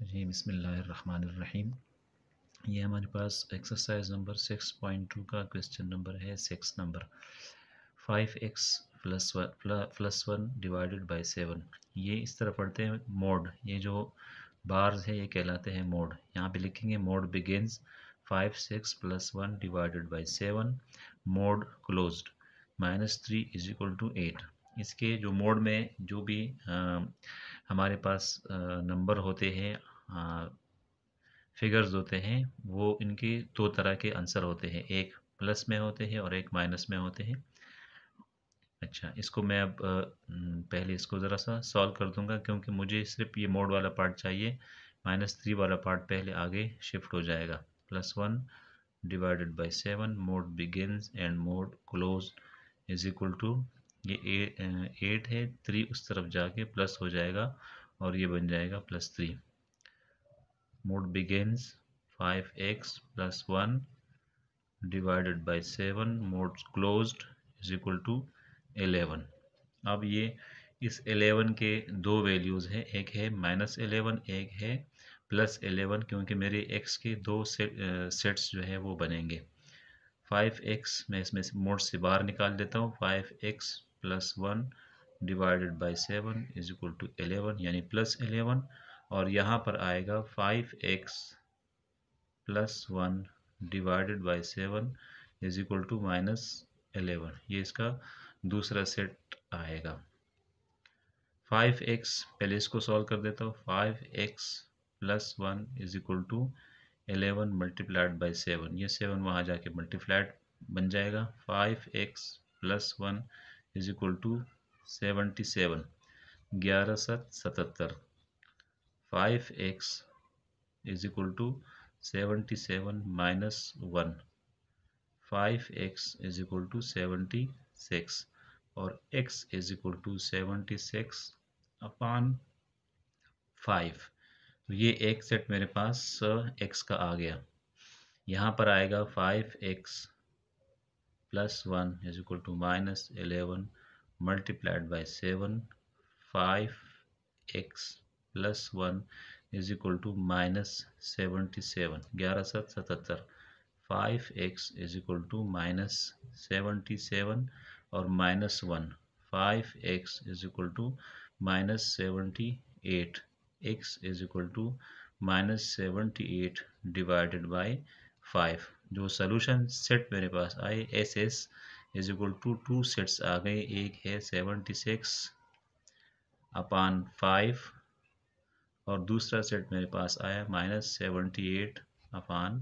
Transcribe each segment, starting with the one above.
जी बिसमीम ये हमारे पास exercise number six point two का क्वेश्चन नंबर है six number five x plus plus one divided by seven ये इस तरह पढ़ते हैं मोड ये जो बार्स है ये कहलाते हैं मोड यहाँ पे लिखेंगे mod begins five six plus one divided by seven mod closed minus three is equal to eight इसके जो मोड में जो भी आ, हमारे पास नंबर होते हैं फिगर्स होते हैं, वो इनके दो तरह के आंसर होते हैं। एक प्लस में होते हैं और एक माइनस में होते हैं। अच्छा इसको मैं अब पहले इसको ज़रा सा सॉल्व कर दूँगा क्योंकि मुझे सिर्फ़ ये मोड वाला पार्ट चाहिए। माइनस थ्री वाला पार्ट पहले आगे शिफ्ट हो जाएगा। Plus one divided by seven mod begins and mod close is equal to ये एट है थ्री उस तरफ़ जाके प्लस हो जाएगा और ये बन जाएगा plus three mode begins 5x plus 1 divided by 7 mode closed is equal to 11 अब ये इस 11 के दो वैल्यूज़ हैं, एक है माइनस एलेवन एक है प्लस एलेवन क्योंकि मेरे x के दो सेट सेट्स जो है वो बनेंगे। 5x मैं इसमें मोड से बाहर निकाल देता हूँ। 5x plus one divided by seven is equal to eleven यानी प्लस एलेवन और यहाँ पर आएगा five x plus one divided by seven is equal to minus eleven ये इसका दूसरा सेट आएगा। फाइव एक्स पहले इसको सॉल्व कर देता हूँ। Five x plus one is equal to eleven multiplied by seven ये सेवन वहाँ जाके मल्टीप्लाइड बन जाएगा। Five x plus one is equal to seventy seven ग्यारह सत सतहत्तर। Five x is equal to seventy seven minus one five x is equal to seventy six और x is equal to seventy six upon five तो ये एक set मेरे पास x का आ गया। यहाँ पर आएगा five x plus one is equal to minus eleven multiplied by seven five x plus one is equal to minus seventy seven ग्यारह सत सतहत्तर. Five x is equal to minus seventy seven और minus one five x is equal to minus seventy eight x is equal to minus seventy eight divided by five जो solution set मेरे पास आए S S is equal to two sets आ गए. एक है seventy six upon five और दूसरा set मेरे पास आया minus seventy eight upon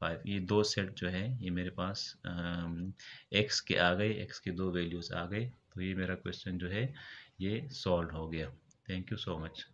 five ये दो सेट जो है, ये मेरे पास एक्स के आ गए एक्स के दो वैल्यूज़ आ गए तो ये मेरा क्वेश्चन जो है, ये सॉल्व हो गया. Thank you so much